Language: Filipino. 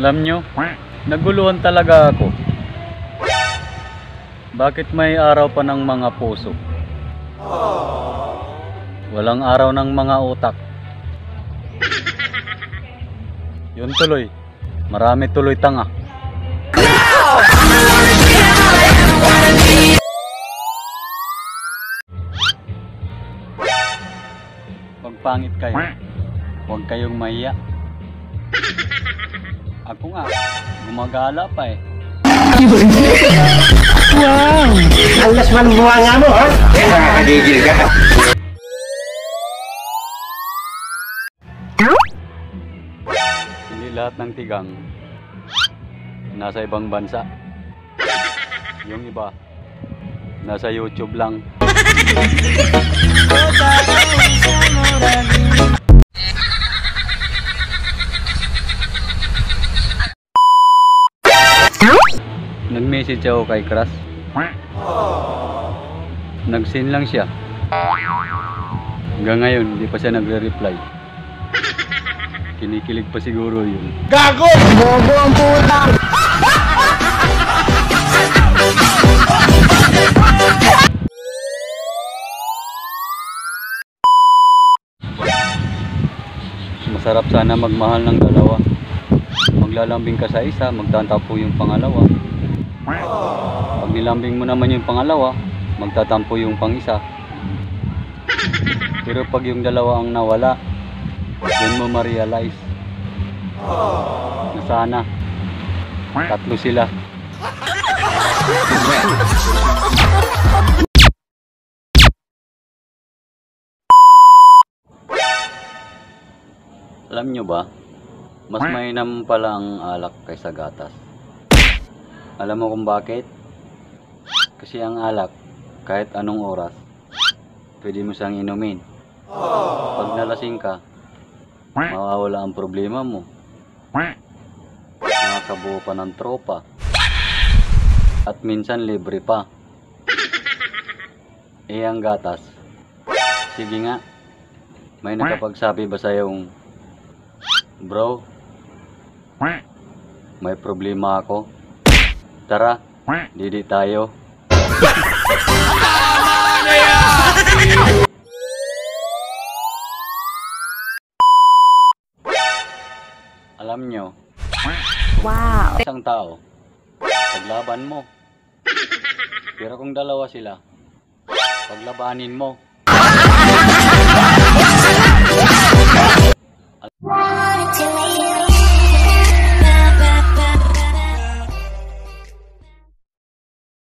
Alam nyo, naguluhan talaga ako. Bakit may araw pa ng mga puso? Walang araw ng mga utak. Yun tuloy. Marami tuloy tanga. Pag pangit kayo, huwag kayong mahiya. Ako nga, gumagala pa eh. Alas man buha nga mo, ha? Nakakagigil ka. Hindi lahat ng tigang nasa ibang bansa. Yung iba, nasa YouTube lang. Nag-message ako kay Crush. Nag-send lang siya. Hanggang ngayon, hindi pa siya nagre-reply. Kinikilig pa siguro yun. Masarap sana magmahal ng dalawa. Maglalambing ka sa isa, magtatampo yung pangalawa. Pag nilambing mo naman yung pangalawa, magtatampo yung pang isa. Pero pag yung dalawa ang nawala, doon mo ma-realize na sana tatlo sila. Alam nyo ba, mas mainam pala ang alak kaysa gatas. Alam mo kung bakit? Kasi ang alak, kahit anong oras, pwede mo siyang inumin. Pag nalasing ka, mawawala ang problema mo. Makakabuo pa ng tropa. At minsan libre pa. Eh ang gatas. Sige nga. May nakapagsabi ba sa yung Bro, may problema ako. Tara, didi tayo. Alam nyo, wow. isang tao, paglaban mo. Pero kung dalawa sila, paglabanin mo. Wanted